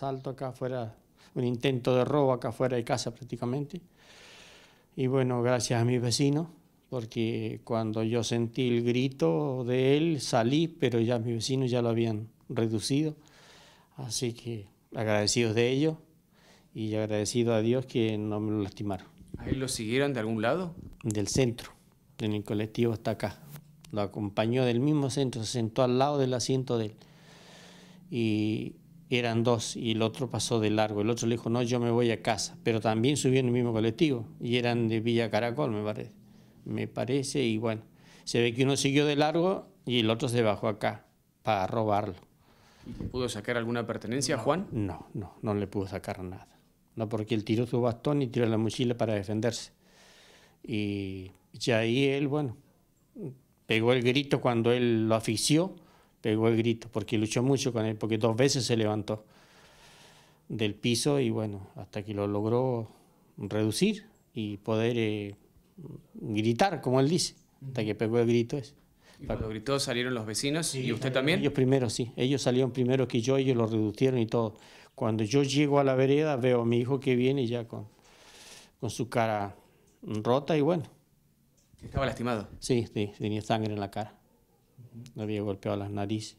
Salto acá afuera, un intento de robo acá afuera de casa prácticamente. Y bueno, gracias a mis vecinos, porque cuando yo sentí el grito de él salí, pero ya mis vecinos ya lo habían reducido. Así que agradecidos de ellos y agradecido a Dios que no me lo lastimaron. ¿A él lo siguieron de algún lado? Del centro, en el colectivo hasta acá. Lo acompañó del mismo centro, se sentó al lado del asiento de él. Y eran dos y el otro pasó de largo. El otro le dijo, no, yo me voy a casa. Pero también subió en el mismo colectivo y eran de Villa Caracol, me parece. Me parece, y bueno, se ve que uno siguió de largo y el otro se bajó acá para robarlo. ¿Y pudo sacar alguna pertenencia, Juan? No, no, no le pudo sacar nada. No, porque él tiró su bastón y tiró la mochila para defenderse. Y ya ahí él, bueno, pegó el grito cuando él lo asfixió pegó el grito, porque luchó mucho con él, porque dos veces se levantó del piso y bueno, hasta que lo logró reducir y poder eh, gritar, como él dice, hasta que pegó el grito ese. ¿Y cuando gritó salieron los vecinos y usted también? Ellos primero, sí. Ellos salieron primero que yo, ellos lo reducieron y todo. Cuando yo llego a la vereda veo a mi hijo que viene ya con, con su cara rota y bueno. ¿Estaba lastimado? Sí, sí, tenía sangre en la cara había golpeado las narices.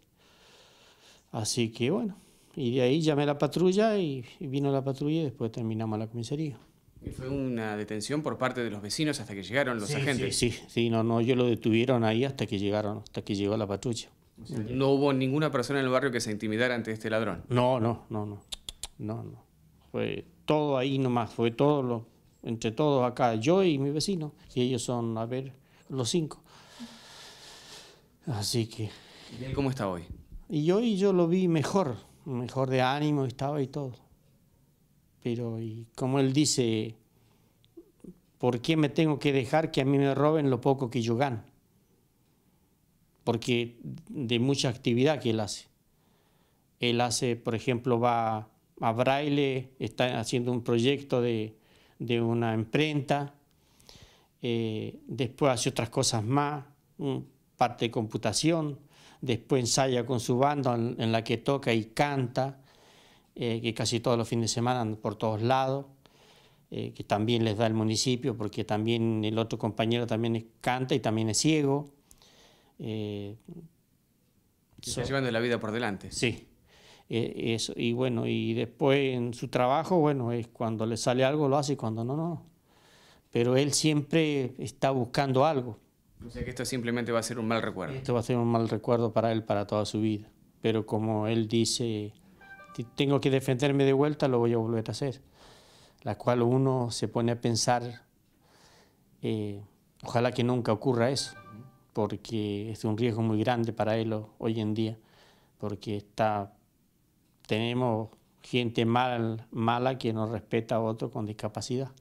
Así que bueno, y de ahí llamé a la patrulla y, vino la patrulla y después terminamos la comisaría. ¿Y fue una detención por parte de los vecinos hasta que llegaron los agentes? Sí, sí, sí, no, no, ellos lo detuvieron ahí hasta que llegaron, hasta que llegó la patrulla. ¿No hubo ninguna persona en el barrio que se intimidara ante este ladrón? No, no, no, no, no, no. Fue todo ahí nomás, fue todo lo, entre todos acá, yo y mi vecino, y ellos son, a ver, los cinco. Así que... ¿Y él cómo está hoy? Y hoy yo lo vi mejor, mejor de ánimo estaba y todo. Pero, y como él dice, ¿por qué me tengo que dejar que a mí me roben lo poco que yo gano? Porque de mucha actividad que él hace. Él hace, por ejemplo, va a Braille, está haciendo un proyecto de, una imprenta, eh, después hace otras cosas más, parte de computación, después ensaya con su banda en, la que toca y canta, eh, que casi todos los fines de semana por todos lados, eh, que también les da el municipio, porque también el otro compañero también canta y también es ciego. Eh, está llevando la vida por delante. Sí, eh, eso, y bueno, y después en su trabajo, bueno, es cuando le sale algo lo hace y cuando no, no. Pero él siempre está buscando algo. O sea que esto simplemente va a ser un mal recuerdo. Esto va a ser un mal recuerdo para él para toda su vida. Pero como él dice, tengo que defenderme de vuelta, lo voy a volver a hacer. La cual uno se pone a pensar, eh, ojalá que nunca ocurra eso, porque es un riesgo muy grande para él hoy en día, porque está, tenemos gente mal, mala que no respeta a otro con discapacidad.